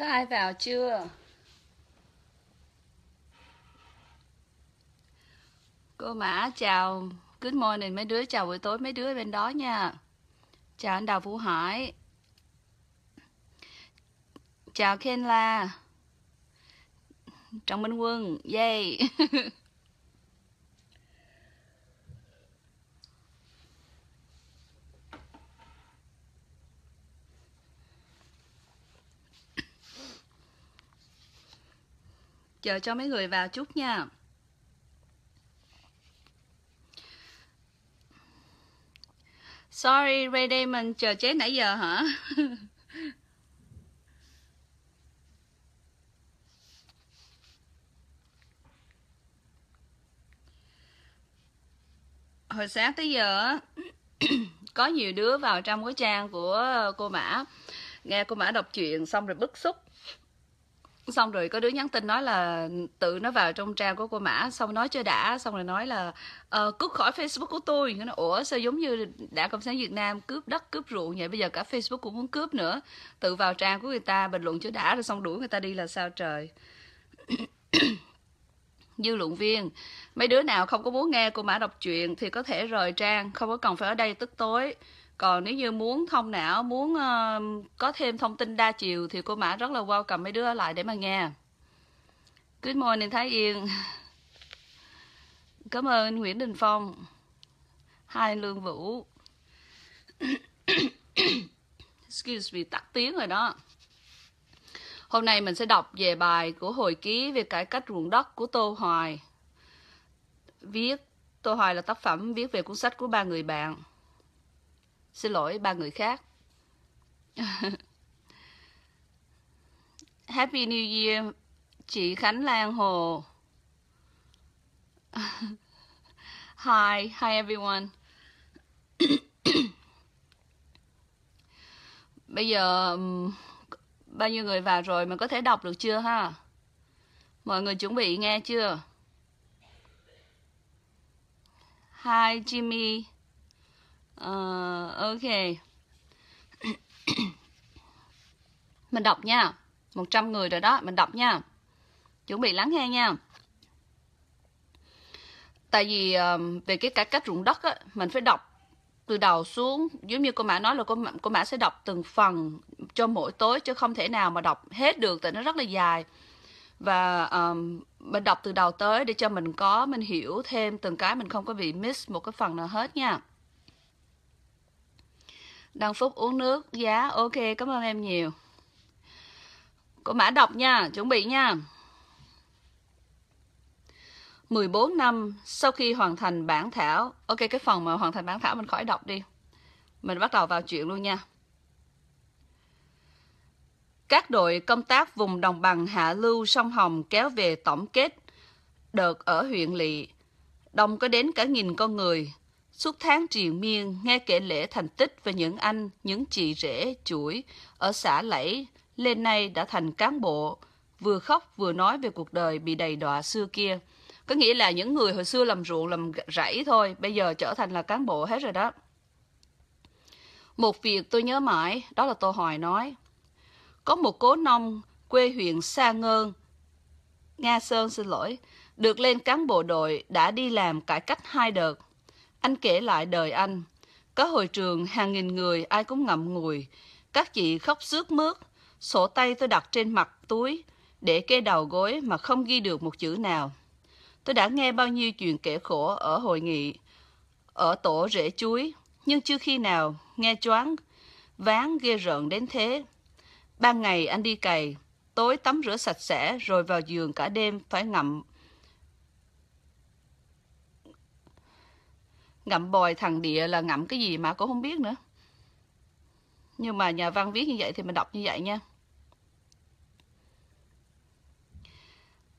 Có ai vào chưa? Cô Mã, chào. Good morning. Mấy đứa, chào buổi tối mấy đứa bên đó nha. Chào anh Đào Vũ Hải. Chào Ken La. Trọng Minh Quân, Yay. Chờ cho mấy người vào chút nha. Sorry, Ray Damon, chờ chế nãy giờ hả? Hồi sáng tới giờ có nhiều đứa vào trong cái trang của cô Mã. Nghe cô Mã đọc chuyện xong rồi bức xúc xong rồi có đứa nhắn tin nói là tự nó vào trong trang của cô mã xong nói cho đã xong rồi nói là ờ, uh, cút khỏi facebook của tôi. Nó ủa sao giống như đã cộng sản việt nam cướp đất cướp ruộng vậy? Bây giờ cả facebook cũng muốn cướp nữa. Tự vào trang của người ta bình luận cho đã rồi xong đuổi người ta đi là sao trời. Dư luận viên mấy đứa nào không có muốn nghe cô mã đọc chuyện thì có thể rời trang không có cần phải ở đây tức tối còn nếu như muốn thông não muốn uh, có thêm thông tin đa chiều thì cô mã rất là welcome mấy đứa lại để mà nghe. Good morning thái yên. Cảm ơn nguyễn đình phong. Hai lương vũ. Excuse me tắt tiếng rồi đó. Hôm nay mình sẽ đọc về bài của hồi ký về cải cách ruộng đất của tô hoài. Viết tô hoài là tác phẩm viết về cuốn sách của ba người bạn. Xin lỗi ba người khác. Happy New Year chị Khánh Lan Hồ. hi, hi everyone. Bây giờ bao nhiêu người vào rồi mà có thể đọc được chưa ha? Mọi người chuẩn bị nghe chưa? Hi Jimmy. Uh, ok. mình đọc nha. 100 người rồi đó, mình đọc nha. Chuẩn bị lắng nghe nha. Tại vì uh, về cái cải cách ruộng đất á, mình phải đọc từ đầu xuống giống như cô mã nói là cô mã, cô mã sẽ đọc từng phần cho mỗi tối chứ không thể nào mà đọc hết được tại nó rất là dài và um, mình đọc từ đầu tới để cho mình có mình hiểu thêm từng cái mình không có bị miss một cái phần nào hết nha Đăng Phúc uống nước Giá ok cảm ơn em nhiều. Cô Mã đọc nha Chuẩn bị nha. 14 năm sau khi hoàn thành bản thảo Ok cái phần mà hoàn thành bản thảo mình khỏi đọc đi. Mình bắt đầu vào chuyện luôn nha. Các đội công tác vùng đồng bằng hạ lưu sông Hồng kéo về tổng kết đợt ở huyện Lị. Đông có đến cả nghìn con người, Suốt tháng triền miên, nghe kể lễ thành tích về những anh, những chị rể, chuỗi ở xã Lẫy, lên nay đã thành cán bộ, vừa khóc vừa nói về cuộc đời bị đầy đọa xưa kia. Có nghĩa là những người hồi xưa làm ruộng, làm rẫy thôi, bây giờ trở thành là cán bộ hết rồi đó. Một việc tôi nhớ mãi, đó là Tô Hoài nói. Có một cố nông quê huyện Sa Ngơn, Nga Sơn xin lỗi, được lên cán bộ đội đã đi làm cải cách hai đợt anh kể lại đời anh. Có hồi trường hàng nghìn người ai cũng ngậm ngùi. Các chị khóc sướt mướt. Sổ tay tôi đặt trên mặt túi để kê đầu gối mà không ghi được một chữ nào. Tôi đã nghe bao nhiêu chuyện kể khổ ở hội nghị, ở tổ rễ chuối, nhưng chưa khi nào nghe choáng, ván ghê rợn đến thế. Ban ngày anh đi cày, tối tắm rửa sạch sẽ rồi vào giường cả đêm phải ngậm ngậm bòi thằng địa là ngậm cái gì mà cũng không biết nữa. Nhưng mà nhà văn viết như vậy thì mình đọc như vậy nha.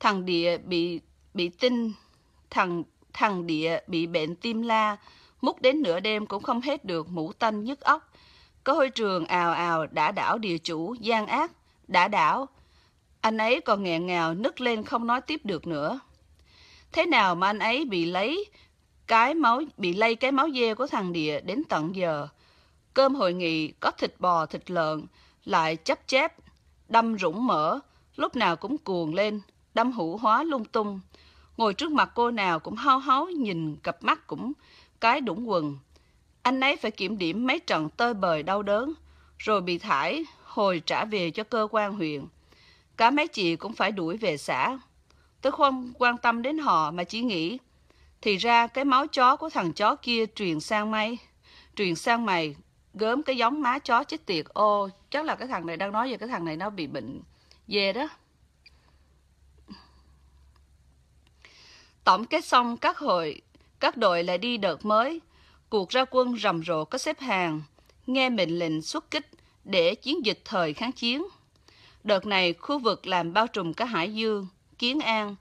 Thằng địa bị bị tinh thằng thằng địa bị bệnh tim la, múc đến nửa đêm cũng không hết được mũ tanh nhức óc. Có hôi trường ào ào đã đảo địa chủ, gian ác, đã đảo. Anh ấy còn nghẹn ngào nức lên không nói tiếp được nữa. Thế nào mà anh ấy bị lấy cái máu bị lây cái máu dê của thằng địa đến tận giờ. Cơm hội nghị có thịt bò, thịt lợn, lại chấp chép, đâm rủng mỡ lúc nào cũng cuồng lên, đâm hữu hóa lung tung. Ngồi trước mặt cô nào cũng hao háo nhìn cặp mắt cũng cái đũng quần. Anh ấy phải kiểm điểm mấy trận tơi bời đau đớn, rồi bị thải hồi trả về cho cơ quan huyện. Cả mấy chị cũng phải đuổi về xã. Tôi không quan tâm đến họ mà chỉ nghĩ, thì ra cái máu chó của thằng chó kia truyền sang mày, truyền sang mày, gớm cái giống má chó chết tiệt. Ô, chắc là cái thằng này đang nói về cái thằng này nó bị bệnh dê đó. Tổng kết xong các hội, các đội lại đi đợt mới. Cuộc ra quân rầm rộ có xếp hàng, nghe mệnh lệnh xuất kích để chiến dịch thời kháng chiến. Đợt này, khu vực làm bao trùm cả Hải Dương, Kiến An,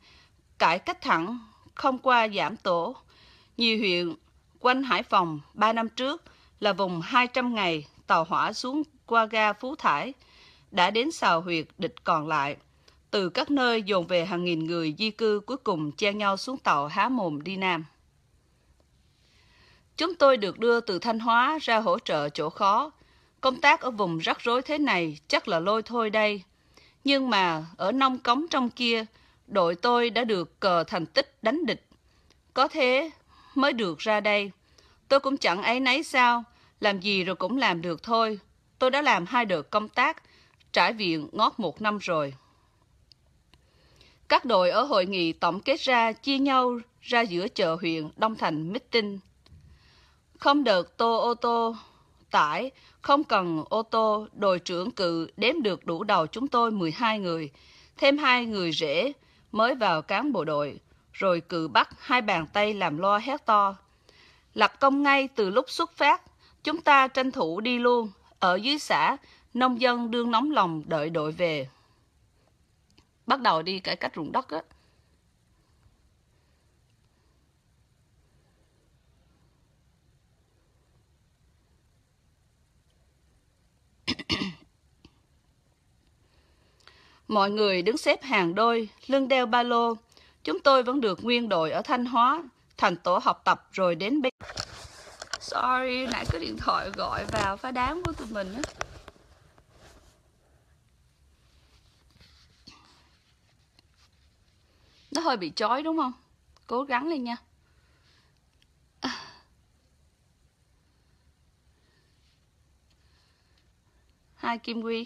cải cách thẳng, không qua giảm tổ. Nhiều huyện quanh Hải Phòng 3 năm trước là vùng 200 ngày tàu hỏa xuống qua ga Phú Thải, đã đến xào huyệt địch còn lại. Từ các nơi dồn về hàng nghìn người di cư cuối cùng chen nhau xuống tàu há mồm đi Nam. Chúng tôi được đưa từ Thanh Hóa ra hỗ trợ chỗ khó. Công tác ở vùng rắc rối thế này chắc là lôi thôi đây. Nhưng mà ở nông cống trong kia, đội tôi đã được cờ thành tích đánh địch. Có thế mới được ra đây. Tôi cũng chẳng ấy nấy sao, làm gì rồi cũng làm được thôi. Tôi đã làm hai đợt công tác, trải viện ngót một năm rồi. Các đội ở hội nghị tổng kết ra chia nhau ra giữa chợ huyện Đông Thành meeting. Không đợt tô ô tô tải, không cần ô tô, đội trưởng cự đếm được đủ đầu chúng tôi 12 người, thêm hai người rễ mới vào cán bộ đội, rồi cự bắt hai bàn tay làm lo hét to. Lập công ngay từ lúc xuất phát, chúng ta tranh thủ đi luôn, ở dưới xã, nông dân đương nóng lòng đợi đội về. Bắt đầu đi cải cách ruộng đất á. Mọi người đứng xếp hàng đôi, lưng đeo ba lô. Chúng tôi vẫn được nguyên đội ở Thanh Hóa, thành tổ học tập rồi đến bên. Sorry, nãy có điện thoại gọi vào phá đám của tụi mình á. Nó hơi bị chói đúng không? Cố gắng lên nha. Hai Kim Quy.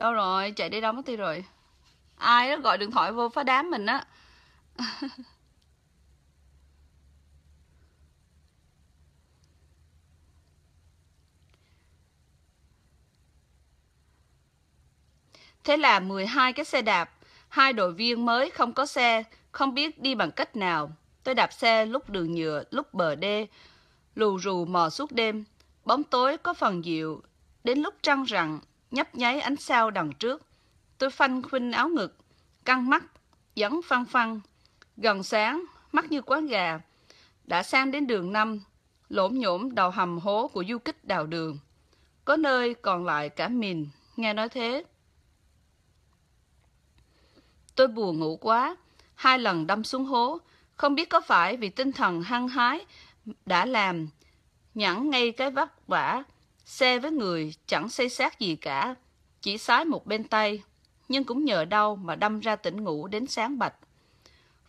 Đâu rồi? Chạy đi đâu mất tiêu rồi? Ai đó gọi điện thoại vô phá đám mình á. Thế là 12 cái xe đạp, hai đội viên mới không có xe, không biết đi bằng cách nào. Tôi đạp xe lúc đường nhựa, lúc bờ đê, lù rù mò suốt đêm. Bóng tối có phần dịu, đến lúc trăng rặng, nhấp nháy ánh sao đằng trước. Tôi phanh khuynh áo ngực, căng mắt, dẫn phăng phăng. Gần sáng, mắt như quán gà. Đã sang đến đường năm, lỗm nhổm đầu hầm hố của du kích đào đường. Có nơi còn lại cả mìn, nghe nói thế. Tôi buồn ngủ quá, hai lần đâm xuống hố, không biết có phải vì tinh thần hăng hái đã làm nhẵn ngay cái vắt vả Xe với người chẳng xây xác gì cả, chỉ sái một bên tay, nhưng cũng nhờ đau mà đâm ra tỉnh ngủ đến sáng bạch.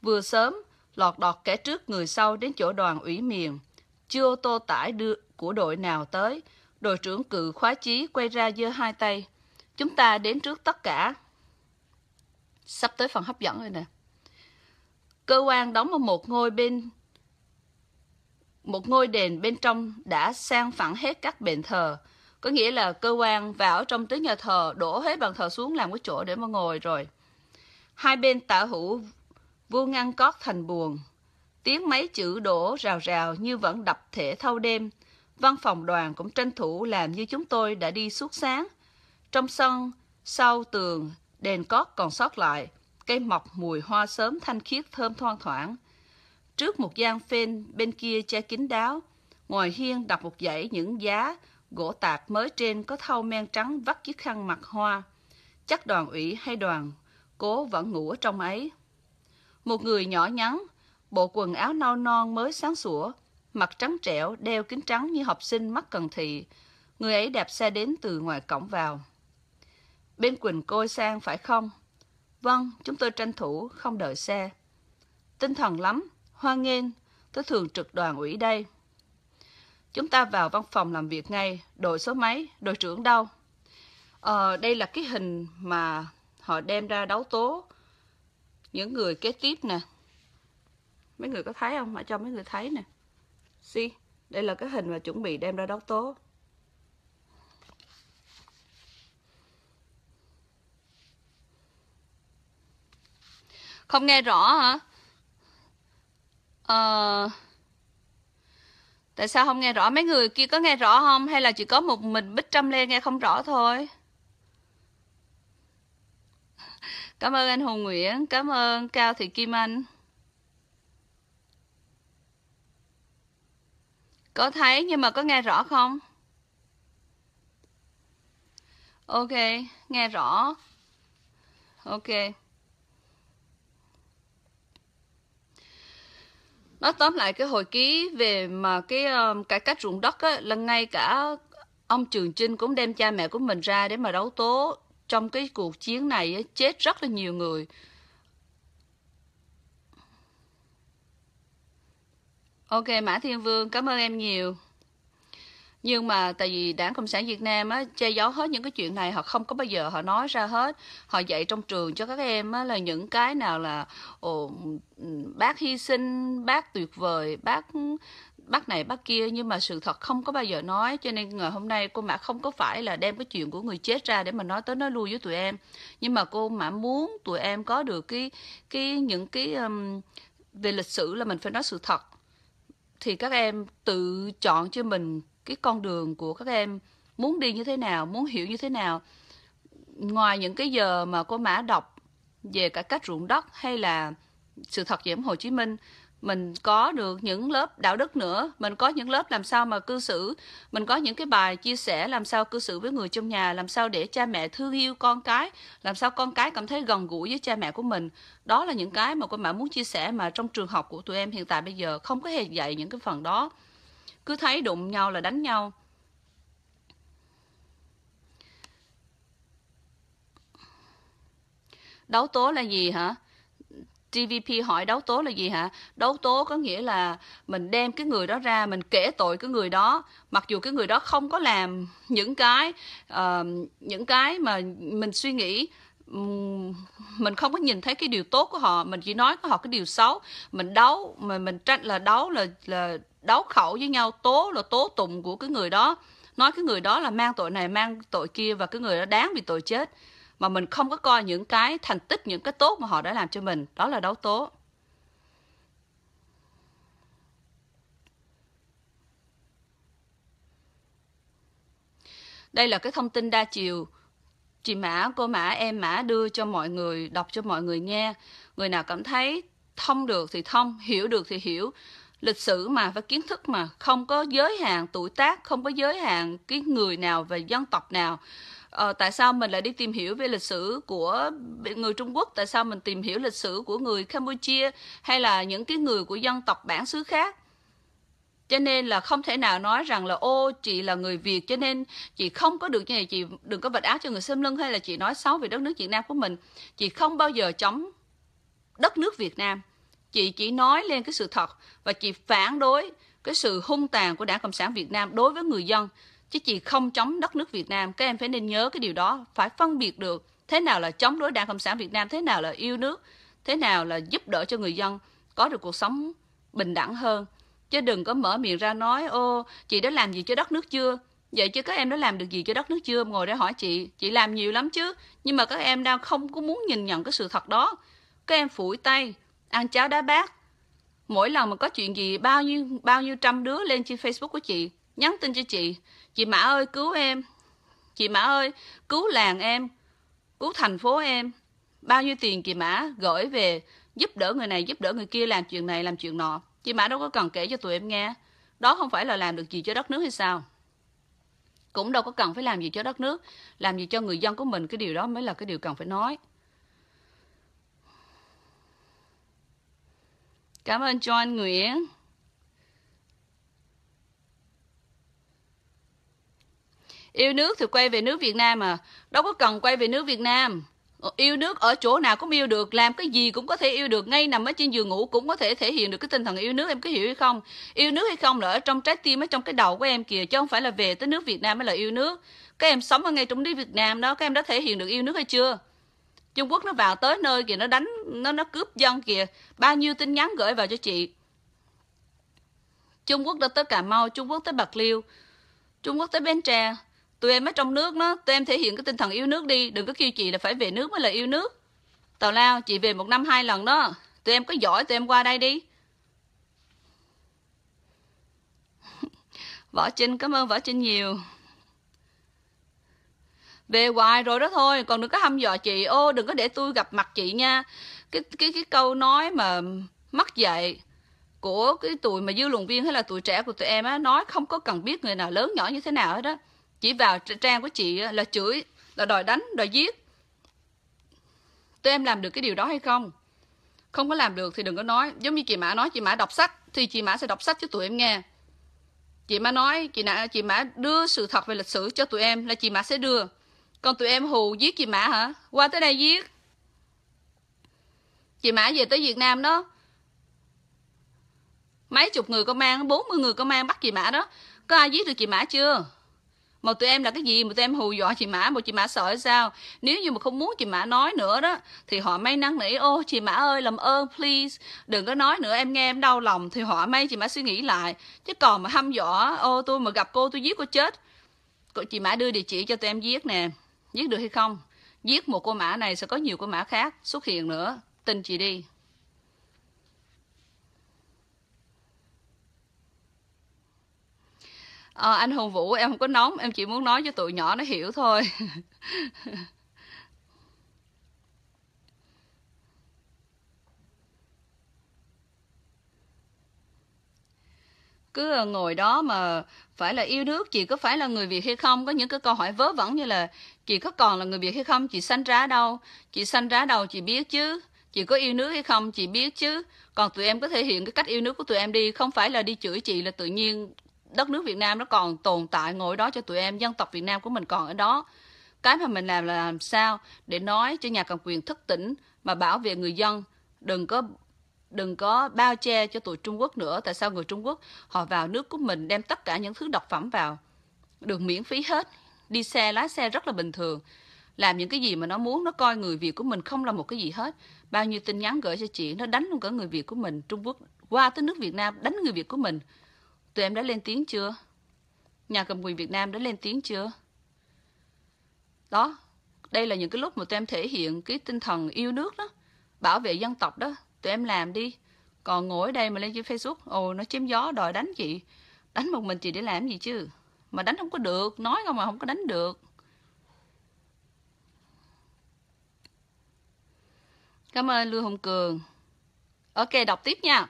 Vừa sớm, lọt đọt kẻ trước người sau đến chỗ đoàn ủy miền. Chưa ô tô tải đưa của đội nào tới, đội trưởng cự khoái chí quay ra giơ hai tay. Chúng ta đến trước tất cả. Sắp tới phần hấp dẫn rồi nè. Cơ quan đóng ở một ngôi bên một ngôi đền bên trong đã sang phẳng hết các bền thờ. Có nghĩa là cơ quan vào trong tới nhà thờ, đổ hết bàn thờ xuống làm cái chỗ để mà ngồi rồi. Hai bên tả hữu vuông ngăn cót thành buồn. Tiếng mấy chữ đổ rào rào như vẫn đập thể thâu đêm. Văn phòng đoàn cũng tranh thủ làm như chúng tôi đã đi suốt sáng. Trong sân, sau tường, đèn cót còn sót lại. Cây mọc mùi hoa sớm thanh khiết thơm thoang thoảng. Trước một gian phên bên kia che kín đáo, ngoài hiên đặt một dãy những giá gỗ tạc mới trên có thau men trắng vắt chiếc khăn mặt hoa. Chắc đoàn ủy hay đoàn cố vẫn ngủ ở trong ấy. Một người nhỏ nhắn, bộ quần áo nâu non mới sáng sủa, mặt trắng trẻo, đeo kính trắng như học sinh mắt cần thị. Người ấy đạp xe đến từ ngoài cổng vào. Bên Quỳnh Côi sang phải không? Vâng, chúng tôi tranh thủ, không đợi xe. Tinh thần lắm, hoan nghênh, tôi thường trực đoàn ủy đây. Chúng ta vào văn phòng làm việc ngay, đội số mấy, đội trưởng đâu? Ờ, đây là cái hình mà họ đem ra đấu tố những người kế tiếp nè. Mấy người có thấy không? Ở cho mấy người thấy nè. See, đây là cái hình mà chuẩn bị đem ra đấu tố. Không nghe rõ hả? Ờ... Tại sao không nghe rõ? Mấy người kia có nghe rõ không? Hay là chỉ có một mình Bích Trâm Lê nghe không rõ thôi? Cảm ơn anh Hùng Nguyễn, cảm ơn Cao Thị Kim Anh. Có thấy nhưng mà có nghe rõ không? Ok, nghe rõ. Ok. Nói tóm lại cái hồi ký về mà cái um, cải cách ruộng đất á, là ngay cả ông Trường Trinh cũng đem cha mẹ của mình ra để mà đấu tố. Trong cái cuộc chiến này chết rất là nhiều người. Ok mã thiên vương cảm ơn em nhiều nhưng mà tại vì đảng cộng sản việt nam á che giấu hết những cái chuyện này họ không có bao giờ họ nói ra hết. Họ dạy trong trường cho các em á là những cái nào là ồ, bác hy sinh bác tuyệt vời bác bác này bác kia nhưng mà sự thật không có bao giờ nói. Cho nên ngày hôm nay cô mã không có phải là đem cái chuyện của người chết ra để mà nói tới nói lui với tụi em. Nhưng mà cô mã muốn tụi em có được cái cái những cái um, về lịch sử là mình phải nói sự thật. Thì các em tự chọn cho mình cái con đường của các em muốn đi như thế nào, muốn hiểu như thế nào. Ngoài những cái giờ mà cô mã đọc về cả cách ruộng đất hay là sự thật về Hồ Chí Minh, mình có được những lớp đạo đức nữa. Mình có những lớp làm sao mà cư xử. Mình có những cái bài chia sẻ làm sao cư xử với người trong nhà, làm sao để cha mẹ thương yêu con cái, làm sao con cái cảm thấy gần gũi với cha mẹ của mình. Đó là những cái mà cô mã muốn chia sẻ mà trong trường học của tụi em hiện tại bây giờ không có hề dạy những cái phần đó cứ thấy đụng nhau là đánh nhau. Đấu tố là gì hả? TVP hỏi đấu tố là gì hả? Đấu tố có nghĩa là mình đem cái người đó ra, mình kể tội cái người đó, mặc dù cái người đó không có làm những cái uh, những cái mà mình suy nghĩ mình không có nhìn thấy cái điều tốt của họ. Mình chỉ nói của họ cái điều xấu. Mình đấu mà mình tranh là đấu là là đấu khẩu với nhau, tố là tố tụng của cái người đó. Nói cái người đó là mang tội này, mang tội kia và cái người đó đáng bị tội chết. Mà mình không có coi những cái thành tích, những cái tốt mà họ đã làm cho mình. Đó là đấu tố. Đây là cái thông tin đa chiều. Chị mã, cô mã, em mã đưa cho mọi người, đọc cho mọi người nghe. Người nào cảm thấy thông được thì thông, hiểu được thì hiểu lịch sử mà và kiến thức mà không có giới hạn tuổi tác không có giới hạn cái người nào và dân tộc nào. Ờ, tại sao mình lại đi tìm hiểu về lịch sử của người Trung Quốc? Tại sao mình tìm hiểu lịch sử của người Campuchia hay là những cái người của dân tộc bản xứ khác? Cho nên là không thể nào nói rằng là ô chị là người Việt cho nên chị không có được như này chị đừng có vạch áo cho người xâm lưng hay là chị nói xấu về đất nước Việt Nam của mình. Chị không bao giờ chống đất nước Việt Nam chị chỉ nói lên cái sự thật và chị phản đối cái sự hung tàn của Đảng Cộng sản Việt Nam đối với người dân. Chứ chị không chống đất nước Việt Nam. Các em phải nên nhớ cái điều đó, phải phân biệt được thế nào là chống đối Đảng Cộng sản Việt Nam, thế nào là yêu nước, thế nào là giúp đỡ cho người dân có được cuộc sống bình đẳng hơn. Chứ đừng có mở miệng ra nói, ô, chị đã làm gì cho đất nước chưa? Vậy chứ các em đã làm được gì cho đất nước chưa? Ngồi để hỏi chị. Chị làm nhiều lắm chứ. Nhưng mà các em đang không có muốn nhìn nhận cái sự thật đó. Các em phủi tay ăn cháo đá bát. Mỗi lần mà có chuyện gì, bao nhiêu bao nhiêu trăm đứa lên trên facebook của chị, nhắn tin cho chị. Chị mã ơi, cứu em. Chị mã ơi, cứu làng em, cứu thành phố em. Bao nhiêu tiền chị mã gửi về, giúp đỡ người này, giúp đỡ người kia làm chuyện này, làm chuyện nọ. Chị mã đâu có cần kể cho tụi em nghe. Đó không phải là làm được gì cho đất nước hay sao? Cũng đâu có cần phải làm gì cho đất nước, làm gì cho người dân của mình. Cái điều đó mới là cái điều cần phải nói. Cảm ơn John Nguyễn Yêu nước thì quay về nước Việt Nam mà. Đâu có cần quay về nước Việt Nam. Ờ, yêu nước ở chỗ nào cũng yêu được, làm cái gì cũng có thể yêu được, ngay nằm ở trên giường ngủ cũng có thể thể hiện được cái tinh thần yêu nước, em có hiểu hay không yêu nước hay không là ở trong trái tim, ở trong cái đầu của em kìa, chứ không phải là về tới nước Việt Nam mới là yêu nước các em sống ở ngay trong nước Việt Nam đó, các em đã thể hiện được yêu nước hay chưa Trung Quốc nó vào tới nơi kìa, nó đánh, nó nó cướp dân kìa. Bao nhiêu tin nhắn gửi vào cho chị. Trung Quốc đã tới Cà Mau, Trung Quốc tới Bạc Liêu. Trung Quốc tới Bến Tre. Tụi em ở trong nước nó tụi em thể hiện cái tinh thần yêu nước đi. Đừng có kêu chị là phải về nước mới là yêu nước. Tào lao, chị về một năm hai lần đó. Tụi em có giỏi, tụi em qua đây đi. Võ trinh cảm ơn võ trinh nhiều về hoài rồi đó thôi, còn đừng có hăm dọa chị. Ô, đừng có để tôi gặp mặt chị nha. Cái cái cái câu nói mà mắc dạy của cái tuổi mà dư luận viên hay là tuổi trẻ của tụi em á, nói không có cần biết người nào lớn nhỏ như thế nào hết đó chỉ vào trang của chị là chửi, là đòi đánh, đòi giết. Tụi em làm được cái điều đó hay không? Không có làm được thì đừng có nói. Giống như chị mã nói, chị mã đọc sách, thì chị mã sẽ đọc sách cho tụi em nghe. Chị mã nói, chị nã, chị mã đưa sự thật về lịch sử cho tụi em là chị mã sẽ đưa còn tụi em hù giết chị mã hả? Qua tới đây giết. Chị mã về tới việt nam đó. Mấy chục người công an bốn mươi người công an bắt chị mã đó. Có ai giết được chị mã chưa? Mà tụi em là cái gì mà tụi em hù dọa chị Mã? Mà chị Mã sợ sao? Nếu như mà không muốn chị Mã nói nữa đó, thì họ may năn nỉ, ô, chị Mã ơi, làm ơn, please. Đừng có nói nữa, em nghe em đau lòng. Thì họ may chị Mã suy nghĩ lại. Chứ còn mà hăm dọa, ô, tôi mà gặp cô, tôi giết cô chết. Chị Mã đưa địa chỉ cho tụi em giết nè giết được hay không? Giết một cô mã này sẽ có nhiều cô mã khác xuất hiện nữa. Tin chị đi. À, anh Hùng Vũ em không có nóng. Em chỉ muốn nói cho tụi nhỏ nó hiểu thôi. Cứ ngồi đó mà phải là yêu nước chị có phải là người việt hay không? Có những cái câu hỏi vớ vẩn như là chị có còn là người việt hay không, chị sanh ra đâu? Chị sanh ra đâu chị biết chứ. Chị có yêu nước hay không chị biết chứ. Còn tụi em có thể hiện cái cách yêu nước của tụi em đi. Không phải là đi chửi chị là tự nhiên đất nước Việt Nam nó còn tồn tại ngồi đó cho tụi em, dân tộc Việt Nam của mình còn ở đó. Cái mà mình làm là làm sao? Để nói cho nhà cầm quyền thức tỉnh mà bảo vệ người dân. Đừng có đừng có bao che cho tụi Trung Quốc nữa. Tại sao người Trung Quốc họ vào nước của mình đem tất cả những thứ độc phẩm vào? Được miễn phí hết đi xe lái xe rất là bình thường làm những cái gì mà nó muốn nó coi người Việt của mình không là một cái gì hết bao nhiêu tin nhắn gửi cho chị nó đánh luôn cả người Việt của mình Trung Quốc qua tới nước Việt Nam đánh người Việt của mình Tụi em đã lên tiếng chưa? Nhà cầm quyền Việt Nam đã lên tiếng chưa? Đó, đây là những cái lúc mà tụi em thể hiện cái tinh thần yêu nước đó, bảo vệ dân tộc đó, tụi em làm đi. Còn ngồi ở đây mà lên trên Facebook, ồ nó chém gió đòi đánh chị. Đánh một mình chị để làm gì chứ? Mà đánh không có được, nói không mà không có đánh được. Cảm ơn Lưu hùng Cường. Ok, đọc tiếp nha.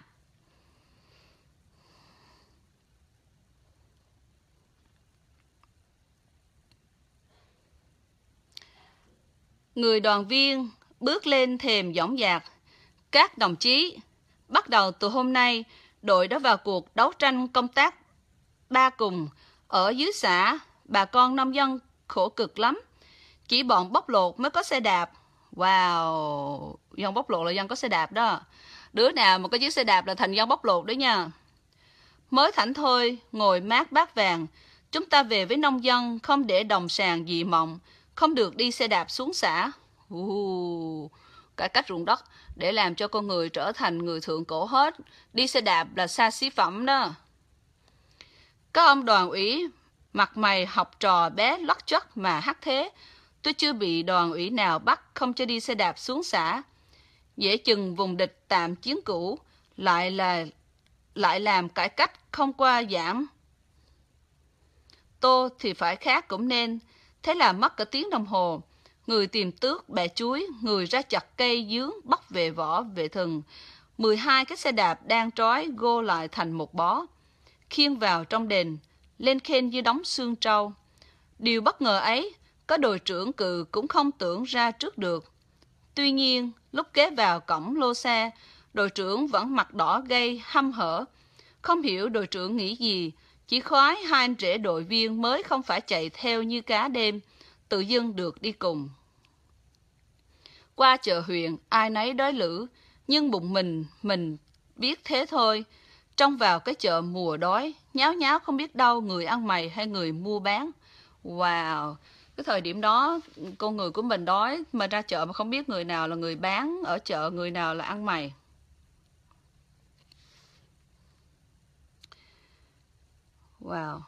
người đoàn viên bước lên thềm dõng dạc. Các đồng chí, bắt đầu từ hôm nay, đội đã vào cuộc đấu tranh công tác ba cùng ở dưới xã, bà con nông dân khổ cực lắm. Chỉ bọn bóc lột mới có xe đạp. Wow, dân bóc lột là dân có xe đạp đó. Đứa nào mà có chiếc xe đạp là thành dân bóc lột đấy nha. Mới thảnh thôi, ngồi mát bát vàng, chúng ta về với nông dân không để đồng sàng dị mộng, không được đi xe đạp xuống xã. Uh, cải cách ruộng đất để làm cho con người trở thành người thượng cổ hết. Đi xe đạp là xa xí phẩm đó. Các ông đoàn ủy mặt mày học trò bé lót chất mà hát thế. Tôi chưa bị đoàn ủy nào bắt không cho đi xe đạp xuống xã. Dễ chừng vùng địch tạm chiến cũ lại là lại làm cải cách không qua giảm. Tô thì phải khác cũng nên Thế là mất cả tiếng đồng hồ. Người tìm tước, bẻ chuối, người ra chặt cây dướng, bắt về vỏ, về thừng. 12 cái xe đạp đang trói gô lại thành một bó. Khiêng vào trong đền, lên khen như đóng xương trâu. Điều bất ngờ ấy, có đội trưởng cự cũng không tưởng ra trước được. Tuy nhiên, lúc kế vào cổng lô xe, đội trưởng vẫn mặt đỏ gây hăm hở. Không hiểu đội trưởng nghĩ gì, Chỉ khoái hai anh rể đội viên mới không phải chạy theo như cá đêm, tự dưng được đi cùng. Qua chợ huyện, ai nấy đói lử, nhưng bụng mình, mình biết thế thôi. Trong vào cái chợ mùa đói, nháo nháo không biết đâu người ăn mày hay người mua bán. Wow, cái thời điểm đó con người của mình đói mà ra chợ mà không biết người nào là người bán ở chợ, người nào là ăn mày. Wow.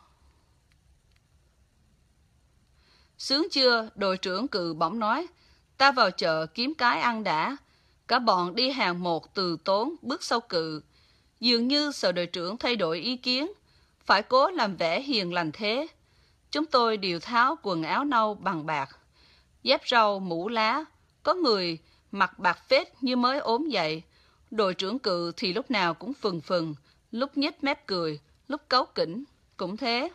Sướng chưa, đội trưởng cự bỗng nói, ta vào chợ kiếm cái ăn đã. Cả bọn đi hàng một từ tốn bước sau cự. Dường như sợ đội trưởng thay đổi ý kiến, phải cố làm vẻ hiền lành thế. Chúng tôi đều tháo quần áo nâu bằng bạc, dép râu mũ lá. Có người mặc bạc phết như mới ốm dậy. Đội trưởng cự thì lúc nào cũng phừng phừng, lúc nhếch mép cười, lúc cấu kỉnh, cũng thế.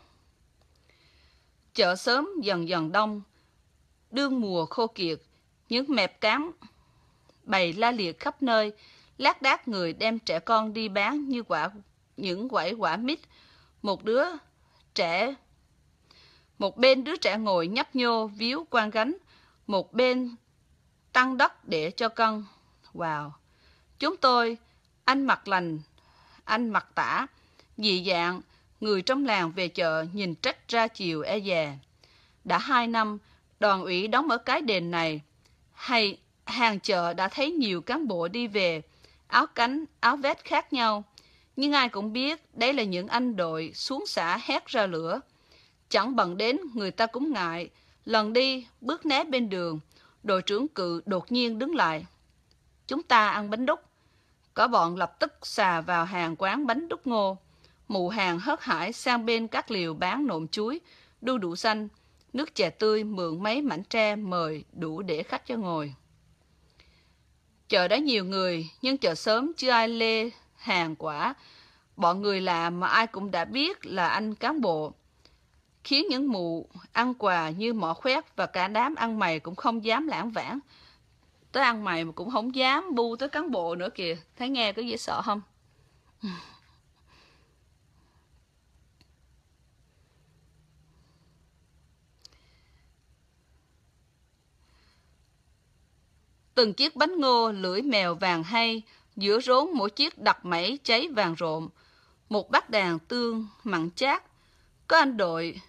Chợ sớm dần dần đông, đương mùa khô kiệt, những mẹp cám bày la liệt khắp nơi, lác đác người đem trẻ con đi bán như quả những quẩy quả mít. Một đứa trẻ một bên đứa trẻ ngồi nhấp nhô víu quan gánh, một bên tăng đất để cho cân. Wow! Chúng tôi, anh mặc lành, anh mặc tả, dị dạng, người trong làng về chợ nhìn trách ra chiều e dè. Đã hai năm, đoàn ủy đóng ở cái đền này, hay hàng chợ đã thấy nhiều cán bộ đi về, áo cánh, áo vest khác nhau. Nhưng ai cũng biết đấy là những anh đội xuống xã hét ra lửa. Chẳng bằng đến người ta cũng ngại, lần đi bước né bên đường, đội trưởng cự đột nhiên đứng lại. Chúng ta ăn bánh đúc. Có bọn lập tức xà vào hàng quán bánh đúc ngô. Mụ hàng hớt hải sang bên các liều bán nộm chuối, đu đủ xanh, nước chè tươi mượn mấy mảnh tre mời đủ để khách cho ngồi. Chợ đã nhiều người, nhưng chợ sớm chưa ai lê hàng quả. Bọn người làm mà ai cũng đã biết là anh cán bộ. Khiến những mụ ăn quà như mỏ khoét và cả đám ăn mày cũng không dám lãng vãng. Tới ăn mày mà cũng không dám bu tới cán bộ nữa kìa. Thấy nghe có dễ sợ không? Từng chiếc bánh ngô lưỡi mèo vàng hay, giữa rốn mỗi chiếc đặt mẩy cháy vàng rộm Một bát đàn tương mặn chát. Có anh đội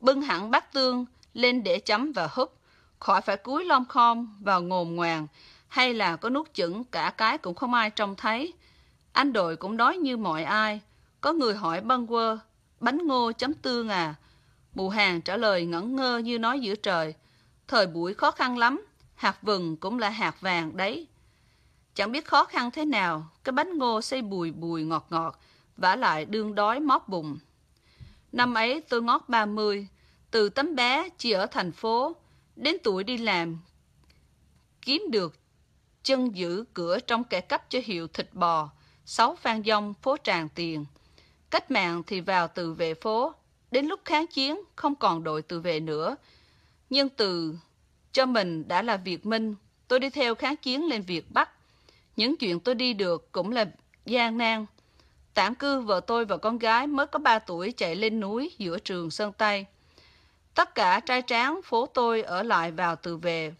bưng hẳn bát tương lên để chấm và húp, khỏi phải cúi lom khom vào ngồm ngoàng, hay là có nuốt chửng cả cái cũng không ai trông thấy. Anh đội cũng đói như mọi ai. Có người hỏi băng quơ, bánh ngô chấm tương à? Mụ hàng trả lời ngẩn ngơ như nói giữa trời. Thời buổi khó khăn lắm, hạt vừng cũng là hạt vàng đấy. Chẳng biết khó khăn thế nào, cái bánh ngô xây bùi bùi ngọt ngọt, vả lại đương đói móp bụng. Năm ấy tôi ngót 30, từ tấm bé chỉ ở thành phố, đến tuổi đi làm, kiếm được chân giữ cửa trong kẻ cấp cho hiệu thịt bò, sáu phan dông phố tràng tiền. Cách mạng thì vào từ vệ phố, đến lúc kháng chiến không còn đội từ vệ nữa. Nhưng từ cho mình đã là Việt Minh, tôi đi theo kháng chiến lên Việt Bắc. Những chuyện tôi đi được cũng là gian nan. Tản cư vợ tôi và con gái mới có 3 tuổi chạy lên núi giữa trường Sơn Tây. Tất cả trai tráng phố tôi ở lại vào từ về.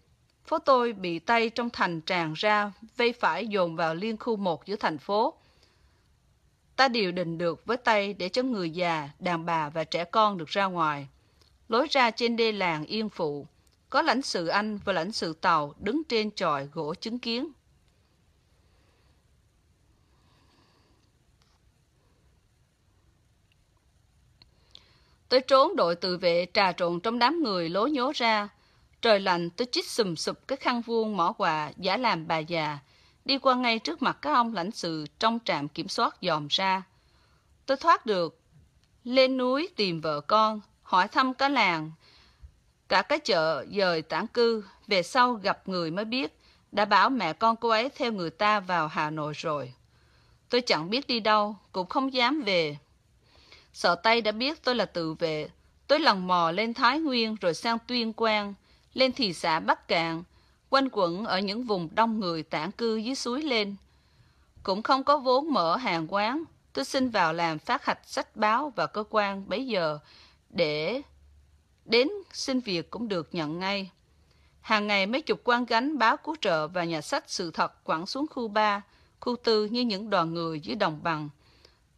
Phố tôi bị Tây trong thành tràn ra, vây phải dồn vào liên khu một giữa thành phố. Ta điều định được với Tây để cho người già, đàn bà và trẻ con được ra ngoài. Lối ra trên đê làng Yên Phụ, có lãnh sự Anh và lãnh sự Tàu đứng trên tròi gỗ chứng kiến. Tôi trốn đội tự vệ trà trộn trong đám người lố nhố ra. Trời lạnh tôi chích sùm sụp cái khăn vuông mỏ quà giả làm bà già, đi qua ngay trước mặt các ông lãnh sự trong trạm kiểm soát dòm ra. Tôi thoát được, lên núi tìm vợ con, hỏi thăm cả làng, cả cái chợ dời tản cư, về sau gặp người mới biết, đã bảo mẹ con cô ấy theo người ta vào Hà Nội rồi. Tôi chẳng biết đi đâu, cũng không dám về. Sợ Tây đã biết tôi là tự vệ. Tôi lần mò lên Thái Nguyên rồi sang Tuyên Quang, lên thị xã Bắc Cạn, quanh quẩn ở những vùng đông người tản cư dưới suối lên. Cũng không có vốn mở hàng quán, tôi xin vào làm phát hạch sách báo và cơ quan bấy giờ để đến xin việc cũng được nhận ngay. Hàng ngày mấy chục quan gánh báo cứu trợ và nhà sách sự thật quẳng xuống khu 3, khu 4 như những đoàn người dưới đồng bằng.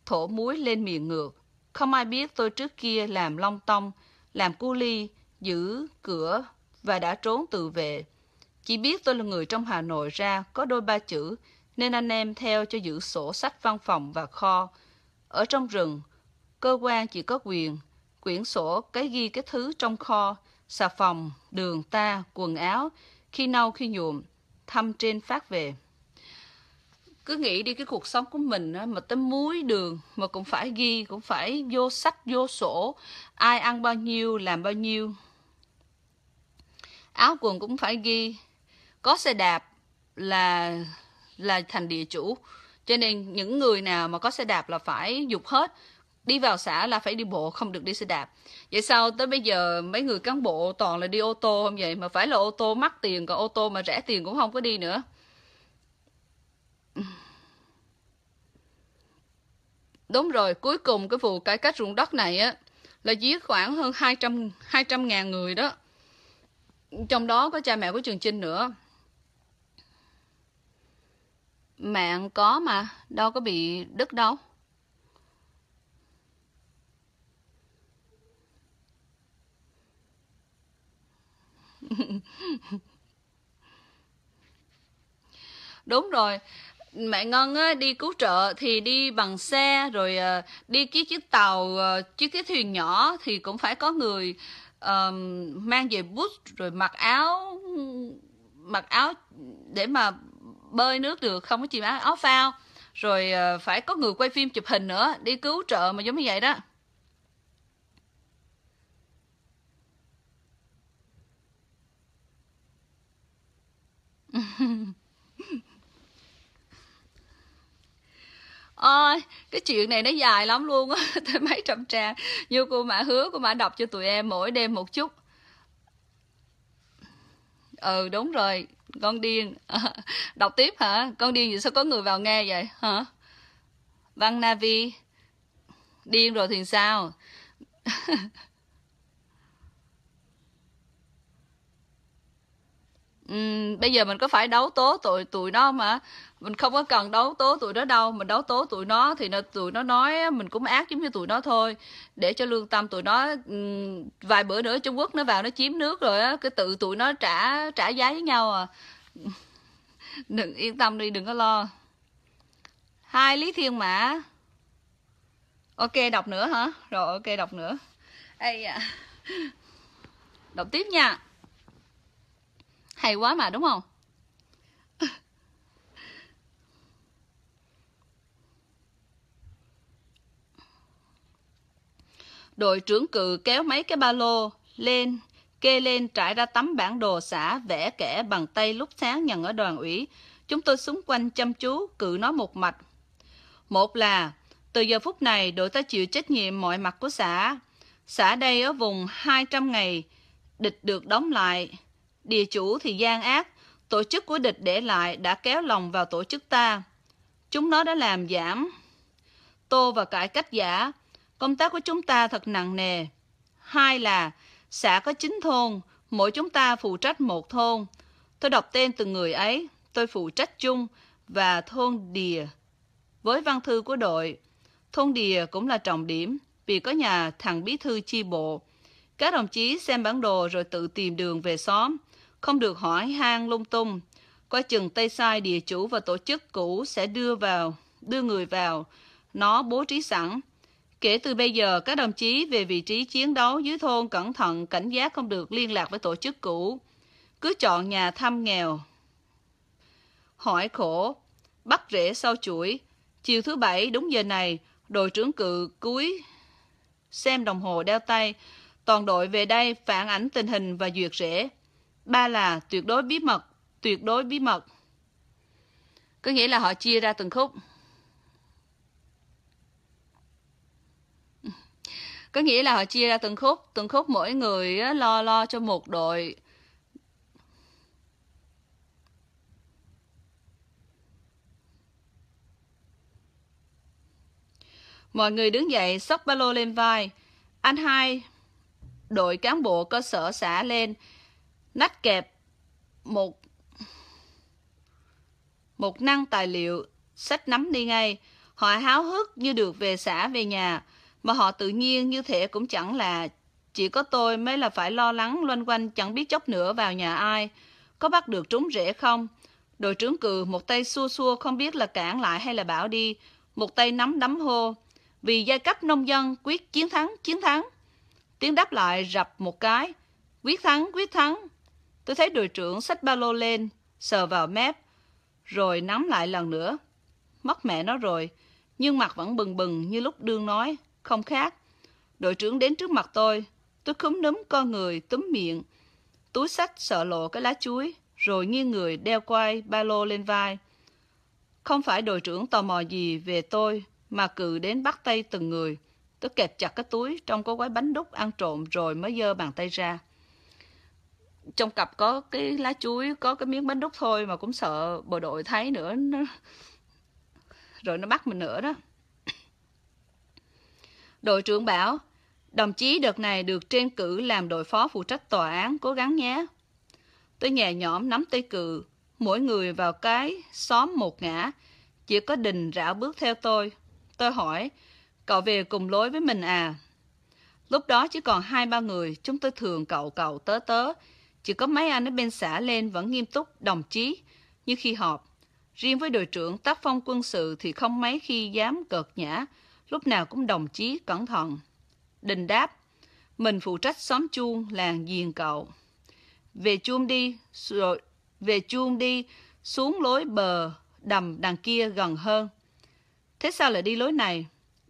Thổ muối lên miệng ngược. Không ai biết tôi trước kia làm long tông, làm cu ly, giữ cửa và đã trốn từ về. Chỉ biết tôi là người trong Hà Nội ra, có đôi ba chữ, nên anh em theo cho giữ sổ sách văn phòng và kho. Ở trong rừng, cơ quan chỉ có quyền, quyển sổ cái ghi cái thứ trong kho, xà phòng, đường ta, quần áo, khi nâu khi nhuộm, thăm trên phát về. Cứ nghĩ đi cái cuộc sống của mình mà tới muối đường mà cũng phải ghi, cũng phải vô sách, vô sổ, ai ăn bao nhiêu, làm bao nhiêu. Áo quần cũng phải ghi, có xe đạp là là thành địa chủ cho nên những người nào mà có xe đạp là phải dục hết đi vào xã là phải đi bộ không được đi xe đạp. Vậy sao tới bây giờ mấy người cán bộ toàn là đi ô tô không vậy? Mà phải là ô tô mắc tiền còn ô tô mà rẻ tiền cũng không có đi nữa. Đúng rồi cuối cùng cái vụ cải cách ruộng đất này á là giết khoảng hơn 200 200 ngàn người đó. Trong đó có cha mẹ của Trường trinh nữa. Mạng có mà, đâu có bị đứt đâu. Đúng rồi, mẹ Ngân á, đi cứu trợ thì đi bằng xe rồi uh, đi chiếc chiếc tàu uh, chiếc cái thuyền nhỏ thì cũng phải có người uh, mang về bút rồi mặc áo mặc áo để mà bơi nước được không có chìm áo, áo phao. Rồi uh, phải có người quay phim chụp hình nữa đi cứu trợ mà giống như vậy đó. Ôi, cái chuyện này nó dài lắm luôn á. Tới mấy trăm trang. Như cô mã hứa, cô mã đọc cho tụi em mỗi đêm một chút. Ừ đúng rồi. Con điên. Đọc tiếp hả? Con điên gì sao có người vào nghe vậy? Hả? Văn navi điên rồi thì sao? um, bây giờ mình có phải đấu tố tụi tụi nó mà? Mình không có cần đấu tố tụi nó đâu. Mình đấu tố tụi nó thì nó, tụi nó nói mình cũng ác giống như tụi nó thôi. Để cho lương tâm tụi nó um, vài bữa nữa Trung Quốc nó vào nó chiếm nước rồi á cái tự tụi nó trả trả giá với nhau à. Đừng yên tâm đi đừng có lo. Hai lý thiên mã. Ok đọc nữa hả? Rồi ok đọc nữa. Ây à. đọc tiếp nha hay quá mà, đúng không? Đội trưởng cự kéo mấy cái ba lô lên, kê lên trải ra tấm bản đồ xã vẽ kẻ bằng tay lúc sáng nhận ở đoàn ủy. Chúng tôi xung quanh chăm chú, cự nó một mạch. Một là, từ giờ phút này đội ta chịu trách nhiệm mọi mặt của xã xã đây ở vùng 200 ngày, địch được đóng lại địa chủ thì gian ác, tổ chức của địch để lại đã kéo lòng vào tổ chức ta. Chúng nó đã làm giảm tô và cải cách giả. Công tác của chúng ta thật nặng nề. Hai là, xã có chín thôn, mỗi chúng ta phụ trách một thôn. Tôi đọc tên từng người ấy, tôi phụ trách chung và thôn đìa với văn thư của đội. Thôn đìa cũng là trọng điểm vì có nhà thằng bí thư chi bộ. Các đồng chí xem bản đồ rồi tự tìm đường về xóm không được hỏi han lung tung. Coi chừng tay sai địa chủ và tổ chức cũ sẽ đưa vào, đưa người vào, nó bố trí sẵn. Kể từ bây giờ, các đồng chí về vị trí chiến đấu dưới thôn cẩn thận, cảnh giác không được liên lạc với tổ chức cũ. Cứ chọn nhà thăm nghèo. Hỏi khổ, bắt rễ sau chuỗi. Chiều thứ bảy đúng giờ này, đội trưởng cự cuối xem đồng hồ đeo tay. Toàn đội về đây phản ảnh tình hình và duyệt rễ. Ba là tuyệt đối bí mật, tuyệt đối bí mật. Có nghĩa là họ chia ra từng khúc. Có nghĩa là họ chia ra từng khúc, từng khúc mỗi người lo lo cho một đội. Mọi người đứng dậy, xốc ba lô lên vai. Anh hai đội cán bộ cơ sở xã lên, nách kẹp một một năng tài liệu, sách nắm đi ngay. Họ háo hức như được về xã về nhà, mà họ tự nhiên như thể cũng chẳng là chỉ có tôi mới là phải lo lắng loanh quanh chẳng biết chốc nữa vào nhà ai. Có bắt được trúng rễ không? Đội trưởng cừ một tay xua xua không biết là cản lại hay là bảo đi. Một tay nắm đấm hô. Vì giai cấp nông dân quyết chiến thắng, chiến thắng. Tiếng đáp lại rập một cái. Quyết thắng, quyết thắng. Tôi thấy đội trưởng xách ba lô lên, sờ vào mép, rồi nắm lại lần nữa. Mất mẹ nó rồi, nhưng mặt vẫn bừng bừng như lúc đương nói, không khác. Đội trưởng đến trước mặt tôi, tôi khúm núm con người, túm miệng, túi sách sợ lộ cái lá chuối, rồi nghiêng người đeo quai ba lô lên vai. Không phải đội trưởng tò mò gì về tôi, mà cự đến bắt tay từng người. Tôi kẹp chặt cái túi trong có gói bánh đúc ăn trộm rồi mới dơ bàn tay ra. Trong cặp có cái lá chuối, có cái miếng bánh đúc thôi mà cũng sợ bộ đội thấy nữa. Nó... Rồi nó bắt mình nữa đó. Đội trưởng bảo, đồng chí đợt này được trên cử làm đội phó phụ trách tòa án, cố gắng nhé. Tôi nhẹ nhõm nắm tay cự, mỗi người vào cái xóm một ngã, chỉ có đình rảo bước theo tôi. Tôi hỏi, cậu về cùng lối với mình à? Lúc đó chỉ còn hai ba người, chúng tôi thường cậu cậu tớ tớ. Chỉ có mấy anh ở bên xã lên vẫn nghiêm túc, đồng chí, như khi họp. Riêng với đội trưởng tác phong quân sự thì không mấy khi dám cợt nhã, lúc nào cũng đồng chí, cẩn thận. Đình đáp, mình phụ trách xóm chuông, làng diền cậu. Về chuông đi, rồi về chuông đi, xuống lối bờ, đầm đằng kia gần hơn. Thế sao lại đi lối này?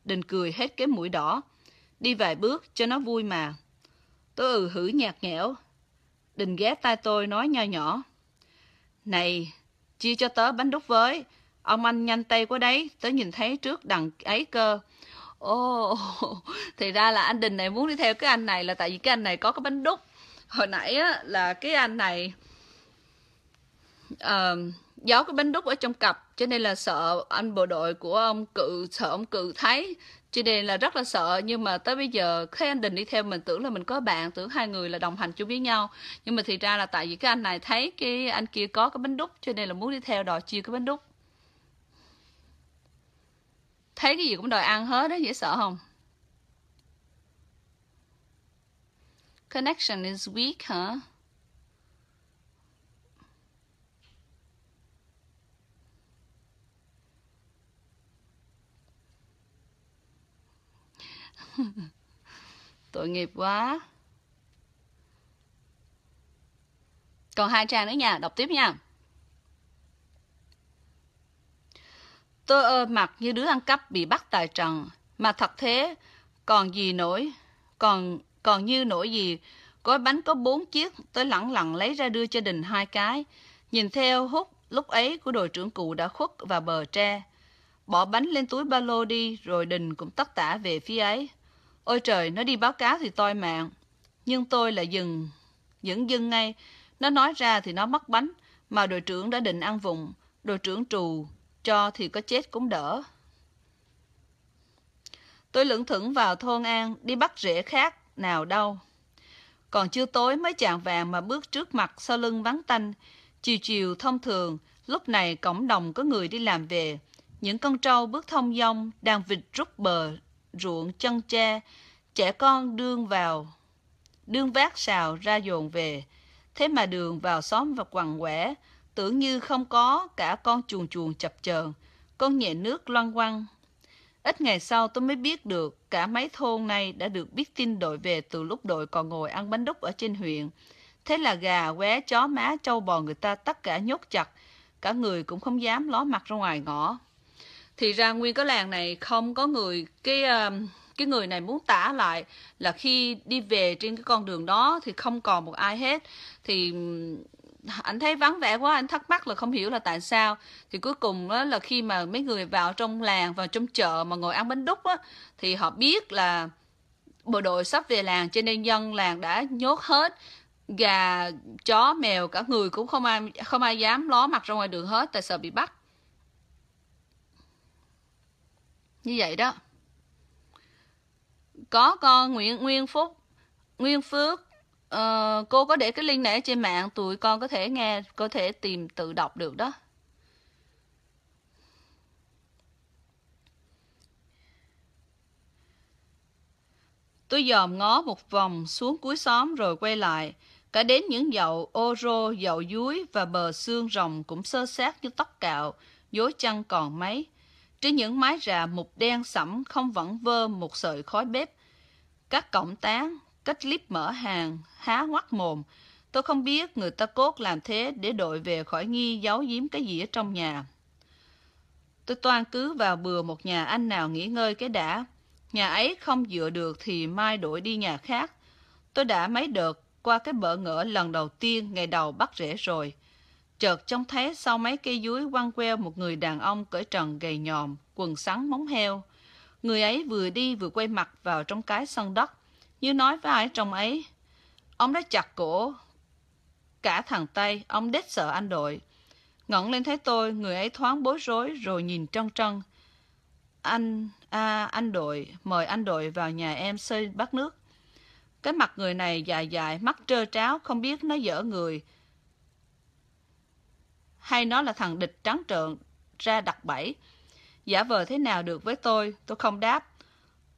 Đình cười hết cái mũi đỏ. Đi vài bước cho nó vui mà. Tôi ừ hử nhạt nhẽo. Đình ghé tai tôi nói nho nhỏ. Này, chia cho tớ bánh đúc với. Ông anh nhanh tay quá đấy, tớ nhìn thấy trước đằng ấy cơ. Ồ, oh, thì ra là anh Đình này muốn đi theo cái anh này là tại vì cái anh này có cái bánh đúc. Hồi nãy á, là cái anh này uh, giấu cái bánh đúc ở trong cặp cho nên là sợ anh bộ đội của ông cự sợ ông cự thấy chị đề là rất là sợ, nhưng mà tới bây giờ thấy anh đình đi theo mình, tưởng là mình có bạn, tưởng hai người là đồng hành chung với nhau. Nhưng mà thì ra là tại vì cái anh này thấy cái anh kia có cái bánh đúc, cho nên là muốn đi theo đòi chia cái bánh đúc. Thấy cái gì cũng đòi ăn hết đó dễ sợ không? Connection is weak, hả? huh? Tội nghiệp quá. Còn hai trang nữa nha, đọc tiếp nha. Tôi ơ mặt như đứa ăn cắp bị bắt tại trần, mà thật thế, còn gì nổi, còn còn như nổi gì, gói bánh có bốn chiếc, tôi lẳng lặng lấy ra đưa cho Đình hai cái, nhìn theo hút lúc ấy của đội trưởng cụ đã khuất vào bờ tre. Bỏ bánh lên túi ba lô đi, rồi Đình cũng tất tả về phía ấy. Ôi trời, nó đi báo cáo thì toi mạng. Nhưng tôi là dừng, dẫn dưng ngay. Nó nói ra thì nó mất bánh, mà đội trưởng đã định ăn vùng. Đội trưởng trù, cho thì có chết cũng đỡ. Tôi lững thững vào thôn An, đi bắt rễ khác, nào đâu. Còn chưa tối mới chạng vàng mà bước trước mặt sau lưng vắng tanh. Chiều chiều thông thường, lúc này cổng đồng có người đi làm về. Những con trâu bước thông dong, đang vịt rút bờ ruộng chân tre, trẻ con đương vào, đương vác xào ra dồn về. Thế mà đường vào xóm và quằn quẻ, tưởng như không có cả con chuồn chuồn chập chờn, con nhẹ nước loan quăng. Ít ngày sau tôi mới biết được cả mấy thôn này đã được biết tin đội về từ lúc đội còn ngồi ăn bánh đúc ở trên huyện. Thế là gà, qué, chó má, trâu bò người ta tất cả nhốt chặt, cả người cũng không dám ló mặt ra ngoài ngõ thì ra nguyên cái làng này không có người cái uh, cái người này muốn tả lại là khi đi về trên cái con đường đó thì không còn một ai hết. Thì anh thấy vắng vẻ quá, anh thắc mắc là không hiểu là tại sao. Thì cuối cùng đó là khi mà mấy người vào trong làng, vào trong chợ mà ngồi ăn bánh đúc á, thì họ biết là bộ đội sắp về làng, cho nên dân làng đã nhốt hết. Gà, chó, mèo, cả người cũng không ai không ai dám ló mặt ra ngoài đường hết, tại sợ bị bắt. Như vậy đó có con Nguyễn Nguyên Phúc Nguyên Phước uh, cô có để cái link này ở trên mạng tụi con có thể nghe có thể tìm tự đọc được đó Tôi dòm ngó một vòng xuống cuối xóm rồi quay lại. Cả đến những dậu ô rô, dậu dúi và bờ xương rồng cũng sơ sát như tóc cạo, dối chăn còn mấy. Trên những mái rà mục đen sẫm không vẫn vơ một sợi khói bếp. Các cổng tán, cách clip mở hàng, há ngoắt mồm. Tôi không biết người ta cốt làm thế để đội về khỏi nghi giấu giếm cái gì ở trong nhà. Tôi toan cứ vào bừa một nhà anh nào nghỉ ngơi cái đã. Nhà ấy không dựa được thì mai đổi đi nhà khác. Tôi đã mấy đợt qua cái bỡ ngỡ lần đầu tiên ngày đầu bắt rễ rồi. Chợt trông thấy sau mấy cây dưới quăng queo một người đàn ông cởi trần gầy nhòm, quần sắn móng heo. Người ấy vừa đi vừa quay mặt vào trong cái sân đất, như nói với ai trong ấy. Ông đã chặt cổ cả thằng Tây, ông đết sợ anh đội. Ngẩng lên thấy tôi, người ấy thoáng bối rối rồi nhìn trân trân. Anh, à, anh đội, mời anh đội vào nhà em xơi bát nước. Cái mặt người này dài dài, mắt trơ tráo, không biết nó dở người. Hay nó là thằng địch trắng trợn, ra đặt bẫy. Giả vờ thế nào được với tôi, tôi không đáp.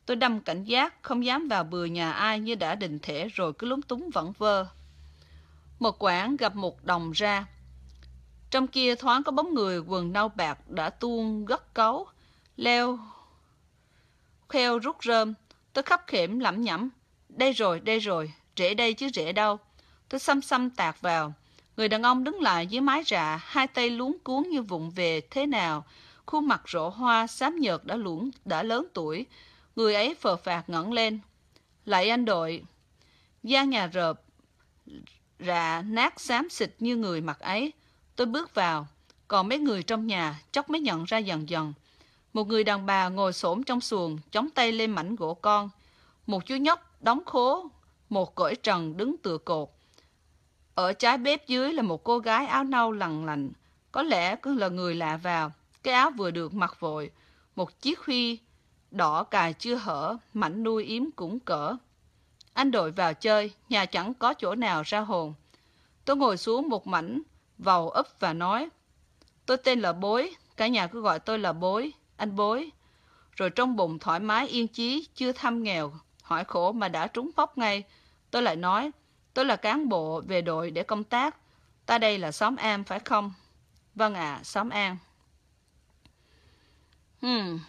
Tôi đâm cảnh giác, không dám vào bừa nhà ai như đã định thể rồi cứ lúng túng vẫn vơ. Một quảng gặp một đồng ra. Trong kia thoáng có bóng người quần nâu bạc đã tuôn gất cấu, leo kheo rút rơm. Tôi khắp khểm lẩm nhẩm. Đây rồi, đây rồi, rễ đây chứ rễ đâu. Tôi xăm xăm tạc vào. Người đàn ông đứng lại dưới mái rạ, hai tay luống cuốn như vụng về thế nào. Khuôn mặt rộ hoa, xám nhợt đã luống, đã lớn tuổi. Người ấy phờ phạt ngẩng lên. Lại anh đội. gian nhà rợp, rạ nát xám xịt như người mặt ấy. Tôi bước vào. Còn mấy người trong nhà, chốc mới nhận ra dần dần. Một người đàn bà ngồi xổm trong xuồng, chống tay lên mảnh gỗ con. Một chú nhóc đóng khố, một cõi trần đứng tựa cột. Ở trái bếp dưới là một cô gái áo nâu lằn lạnh. Có lẽ cứ là người lạ vào. Cái áo vừa được mặc vội. Một chiếc huy đỏ cài chưa hở, mảnh nuôi yếm cũng cỡ. Anh đội vào chơi, nhà chẳng có chỗ nào ra hồn. Tôi ngồi xuống một mảnh, vào ấp và nói. Tôi tên là Bối, cả nhà cứ gọi tôi là Bối anh bối. Rồi trong bụng thoải mái yên chí, chưa thăm nghèo, hỏi khổ mà đã trúng phóc ngay. Tôi lại nói, tôi là cán bộ về đội để công tác. Ta đây là xóm An phải không? Vâng ạ, à, xóm An. Hmm.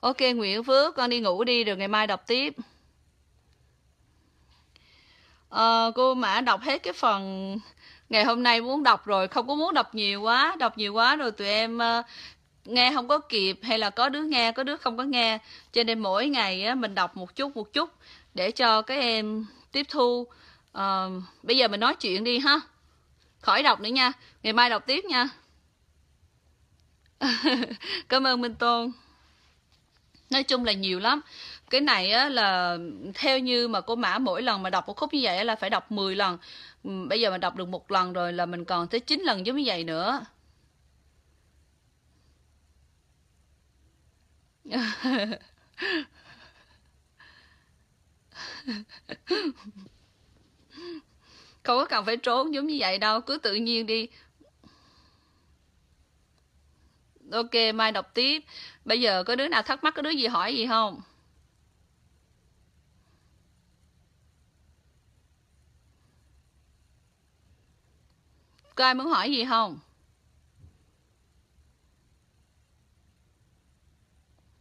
Ok Nguyễn Phước, con đi ngủ đi rồi ngày mai đọc tiếp. À, cô Mã đọc hết cái phần ngày hôm nay muốn đọc rồi không có muốn đọc nhiều quá đọc nhiều quá rồi tụi em uh, nghe không có kịp hay là có đứa nghe có đứa không có nghe cho nên mỗi ngày á, mình đọc một chút một chút để cho các em tiếp thu uh, bây giờ mình nói chuyện đi ha khỏi đọc nữa nha. Ngày mai đọc tiếp nha. Cảm ơn minh tôn. Nói chung là nhiều lắm. Cái này á, là theo như mà cô mã mỗi lần mà đọc một khúc như vậy là phải đọc 10 lần. Ừ, bây giờ mà đọc được một lần rồi là mình còn tới 9 lần giống như vậy nữa. không có cần phải trốn giống như vậy đâu cứ tự nhiên đi ok mai đọc tiếp bây giờ có đứa nào thắc mắc có đứa gì hỏi gì không Có ai muốn hỏi gì không?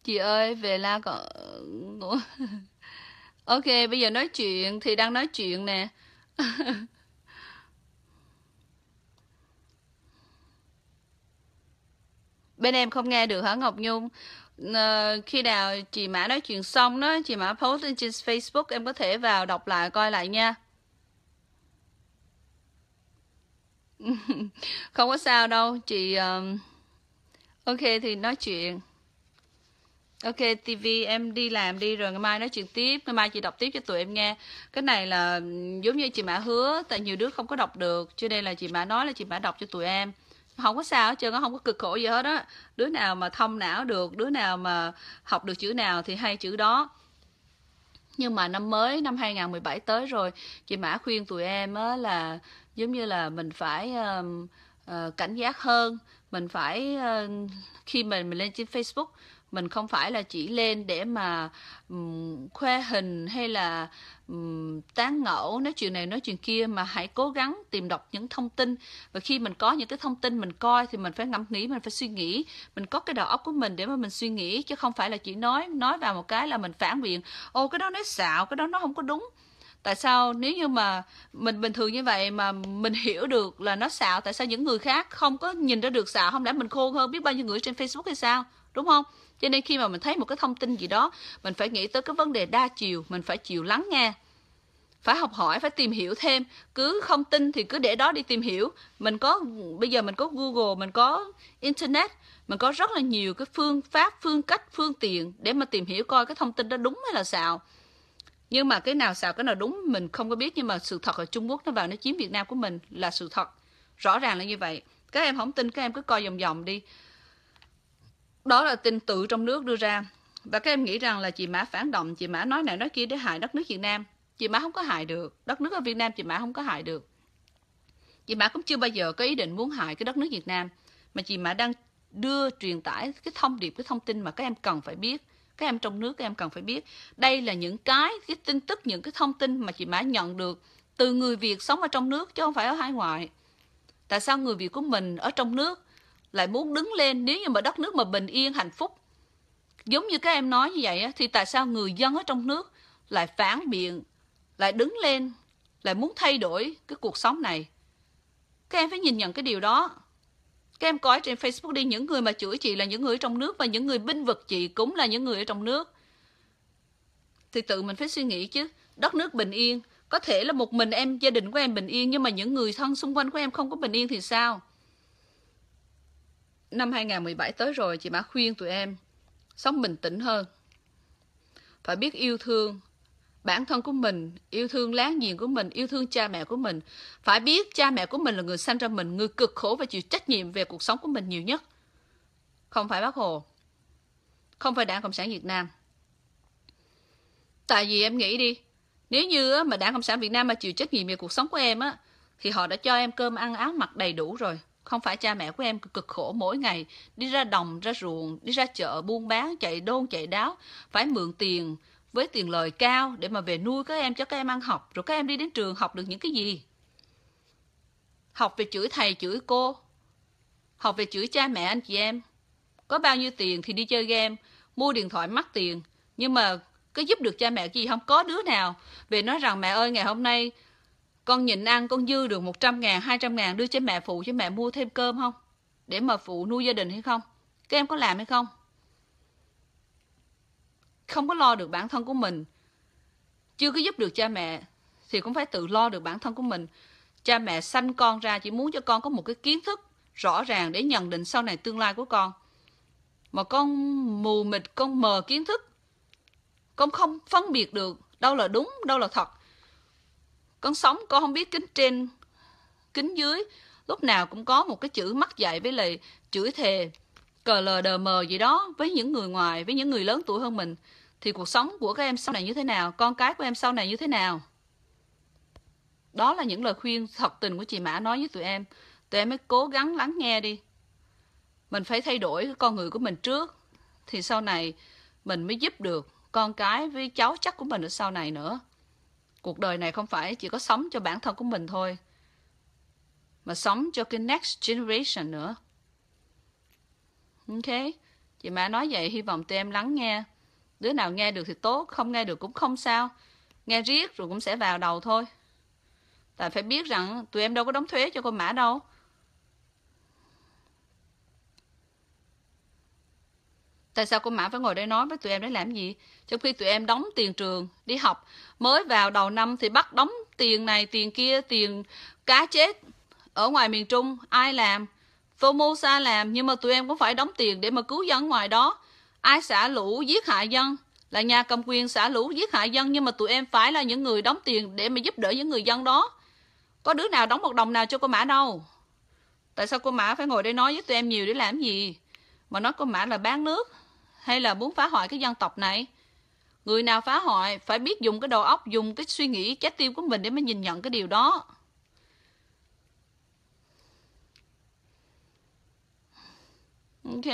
Chị ơi, về la còn... ok, bây giờ nói chuyện thì đang nói chuyện nè. Bên em không nghe được hả Ngọc Nhung? À, khi nào chị Mã nói chuyện xong đó, chị Mã post lên trên Facebook em có thể vào đọc lại coi lại nha. không có sao đâu chị um... ok thì nói chuyện ok tv em đi làm đi rồi ngày mai nói chuyện tiếp ngày mai chị đọc tiếp cho tụi em nghe cái này là giống như chị mã hứa tại nhiều đứa không có đọc được cho nên là chị mã nói là chị mã đọc cho tụi em không có sao hết trơn nó không có cực khổ gì hết á. Đứa nào mà thông não được đứa nào mà học được chữ nào thì hay chữ đó. Nhưng mà năm mới năm 2017 tới rồi chị Mã khuyên tụi em á là giống như là mình phải uh, uh, cảnh giác hơn. Mình phải uh, khi mình mình lên trên Facebook mình không phải là chỉ lên để mà um, khoe hình hay là um, tán ngẫu nói chuyện này nói chuyện kia mà hãy cố gắng tìm đọc những thông tin. Và khi mình có những cái thông tin mình coi thì mình phải ngẫm nghĩ mình phải suy nghĩ. Mình có cái đầu óc của mình để mà mình suy nghĩ chứ không phải là chỉ nói nói vào một cái là mình phản biện. Ô cái đó nói xạo cái đó nó không có đúng. Tại sao nếu như mà mình bình thường như vậy mà mình hiểu được là nó xạo tại sao những người khác không có nhìn ra được xạo? Không lẽ mình khôn hơn biết bao nhiêu người trên facebook hay sao? Đúng không? Cho nên khi mà mình thấy một cái thông tin gì đó, mình phải nghĩ tới cái vấn đề đa chiều, mình phải chịu lắng nghe. Phải học hỏi, phải tìm hiểu thêm. Cứ không tin thì cứ để đó đi tìm hiểu. Mình có, bây giờ mình có google, mình có internet, mình có rất là nhiều cái phương pháp, phương cách, phương tiện để mà tìm hiểu coi cái thông tin đó đúng hay là xạo. Nhưng mà cái nào xạo, cái nào đúng mình không có biết, nhưng mà sự thật ở Trung Quốc nó vào nó chiếm Việt Nam của mình là sự thật. Rõ ràng là như vậy. Các em không tin, các em cứ coi vòng vòng đi đó là tin tự trong nước đưa ra. Và các em nghĩ rằng là chị Mã phản động, chị Mã nói này nói kia để hại đất nước Việt Nam. Chị Mã không có hại được. Đất nước ở Việt Nam chị Mã không có hại được. Chị Mã cũng chưa bao giờ có ý định muốn hại cái đất nước Việt Nam. Mà chị Mã đang đưa truyền tải cái thông điệp, cái thông tin mà các em cần phải biết. Các em trong nước, các em cần phải biết. Đây là những cái cái tin tức, những cái thông tin mà chị Mã nhận được từ người Việt sống ở trong nước chứ không phải ở hải ngoại. Tại sao người Việt của mình ở trong nước lại muốn đứng lên nếu như mà đất nước mà bình yên, hạnh phúc. Giống như các em nói như vậy thì tại sao người dân ở trong nước lại phản biện, lại đứng lên, lại muốn thay đổi cái cuộc sống này? Các em phải nhìn nhận cái điều đó. Các em coi trên Facebook đi, những người mà chửi chị là những người ở trong nước và những người binh vực chị cũng là những người ở trong nước. Thì tự mình phải suy nghĩ chứ, đất nước bình yên, có thể là một mình em, gia đình của em bình yên, nhưng mà những người thân xung quanh của em không có bình yên thì sao? Năm 2017 tới rồi chị Mã khuyên tụi em sống bình tĩnh hơn. Phải biết yêu thương bản thân của mình, yêu thương láng giềng của mình, yêu thương cha mẹ của mình. Phải biết cha mẹ của mình là người sanh ra mình, người cực khổ và chịu trách nhiệm về cuộc sống của mình nhiều nhất. Không phải bác Hồ. Không phải Đảng Cộng sản Việt Nam. Tại vì em nghĩ đi, nếu như mà Đảng Cộng sản Việt Nam mà chịu trách nhiệm về cuộc sống của em á, thì họ đã cho em cơm ăn áo mặc đầy đủ rồi. Không phải cha mẹ của em cực khổ mỗi ngày đi ra đồng, ra ruộng, đi ra chợ buôn bán, chạy đôn, chạy đáo, phải mượn tiền với tiền lời cao để mà về nuôi các em cho các em ăn học, rồi các em đi đến trường học được những cái gì? Học về chửi thầy, chửi cô, học về chửi cha mẹ anh chị em. Có bao nhiêu tiền thì đi chơi game, mua điện thoại mắc tiền, nhưng mà có giúp được cha mẹ gì không? Có đứa nào về nói rằng mẹ ơi ngày hôm nay con nhịn ăn con dư được 100 ngàn, 200 ngàn đưa cho mẹ phụ cho mẹ mua thêm cơm không? Để mà phụ nuôi gia đình hay không? Các em có làm hay không? Không có lo được bản thân của mình. Chưa có giúp được cha mẹ thì cũng phải tự lo được bản thân của mình. Cha mẹ sanh con ra chỉ muốn cho con có một cái kiến thức rõ ràng để nhận định sau này tương lai của con. Mà con mù mịt, con mờ kiến thức. Con không phân biệt được đâu là đúng, đâu là thật con sống con không biết kính trên, kính dưới. Lúc nào cũng có một cái chữ mắc dạy với lời chửi thề, cờ lờ đờ mờ gì đó với những người ngoài, với những người lớn tuổi hơn mình. Thì cuộc sống của các em sau này như thế nào? Con cái của em sau này như thế nào? Đó là những lời khuyên thật tình của chị mã nói với tụi em. Tụi em mới cố gắng lắng nghe đi. Mình phải thay đổi con người của mình trước, thì sau này mình mới giúp được con cái với cháu chắc của mình ở sau này nữa cuộc đời này không phải chỉ có sống cho bản thân của mình thôi, mà sống cho cái next generation nữa. Ok, chị mã nói vậy, hy vọng tụi em lắng nghe. Đứa nào nghe được thì tốt, không nghe được cũng không sao. Nghe riết rồi cũng sẽ vào đầu thôi. Tại phải biết rằng tụi em đâu có đóng thuế cho con mã đâu. Tại sao cô Mã phải ngồi đây nói với tụi em để làm gì? Trong khi tụi em đóng tiền trường, đi học, mới vào đầu năm thì bắt đóng tiền này, tiền kia, tiền cá chết. Ở ngoài miền Trung, ai làm? Formosa làm, nhưng mà tụi em cũng phải đóng tiền để mà cứu dân ngoài đó. Ai xả lũ giết hại dân? Là nhà cầm quyền xả lũ giết hại dân, nhưng mà tụi em phải là những người đóng tiền để mà giúp đỡ những người dân đó. Có đứa nào đóng một đồng nào cho cô Mã đâu. Tại sao cô Mã phải ngồi đây nói với tụi em nhiều để làm gì? Mà nói cô Mã là bán nước hay là muốn phá hoại cái dân tộc này? Người nào phá hoại phải biết dùng cái đầu óc, dùng cái suy nghĩ trái tim của mình để mới nhìn nhận cái điều đó. Ok.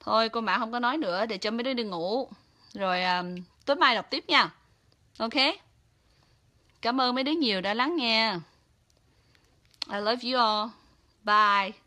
Thôi cô Mã không có nói nữa để cho mấy đứa đi ngủ. Rồi um, tối mai đọc tiếp nha. Ok. Cảm ơn mấy đứa nhiều đã lắng nghe. I love you all. Bye.